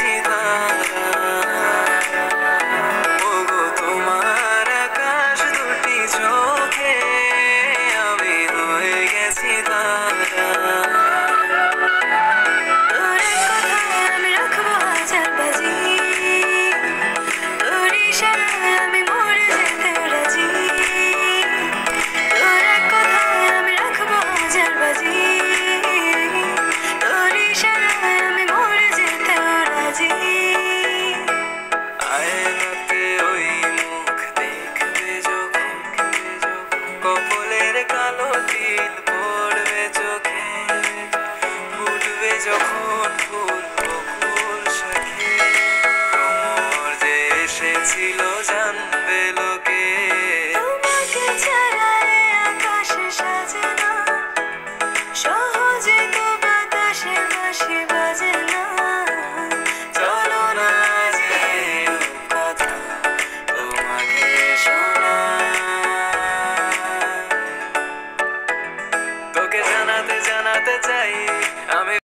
see the কালো তিল পড়বে চোখে, ফুটবে যখন ফুল বকুল তোমার যে এসেছিল জানবে লোকে। আকাশে সাজে না সহজে তো বাতাসে ভাসে হারাতে চাই। আমি